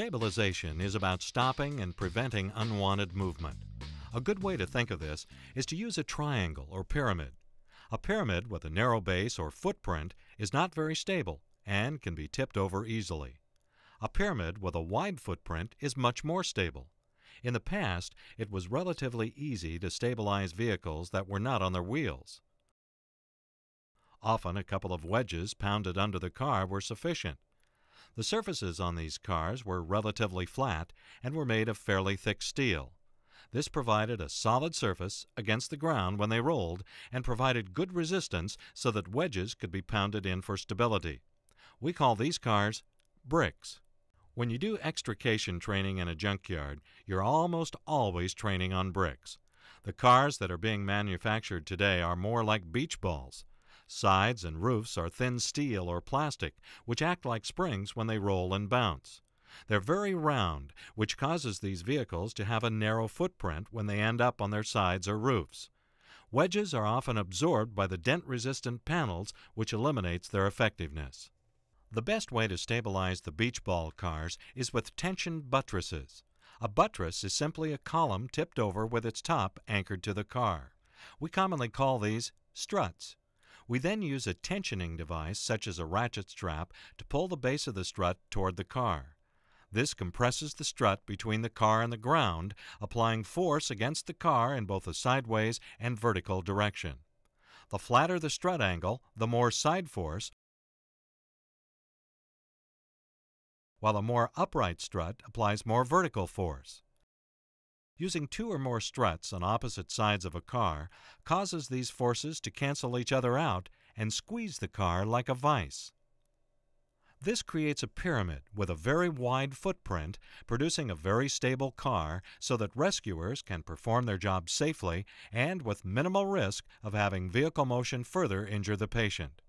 Stabilization is about stopping and preventing unwanted movement. A good way to think of this is to use a triangle or pyramid. A pyramid with a narrow base or footprint is not very stable and can be tipped over easily. A pyramid with a wide footprint is much more stable. In the past, it was relatively easy to stabilize vehicles that were not on their wheels. Often a couple of wedges pounded under the car were sufficient. The surfaces on these cars were relatively flat and were made of fairly thick steel. This provided a solid surface against the ground when they rolled and provided good resistance so that wedges could be pounded in for stability. We call these cars bricks. When you do extrication training in a junkyard, you're almost always training on bricks. The cars that are being manufactured today are more like beach balls. Sides and roofs are thin steel or plastic, which act like springs when they roll and bounce. They're very round, which causes these vehicles to have a narrow footprint when they end up on their sides or roofs. Wedges are often absorbed by the dent resistant panels, which eliminates their effectiveness. The best way to stabilize the beach ball cars is with tensioned buttresses. A buttress is simply a column tipped over with its top anchored to the car. We commonly call these struts. We then use a tensioning device, such as a ratchet strap, to pull the base of the strut toward the car. This compresses the strut between the car and the ground, applying force against the car in both a sideways and vertical direction. The flatter the strut angle, the more side force, while a more upright strut applies more vertical force. Using two or more struts on opposite sides of a car causes these forces to cancel each other out and squeeze the car like a vise. This creates a pyramid with a very wide footprint, producing a very stable car so that rescuers can perform their job safely and with minimal risk of having vehicle motion further injure the patient.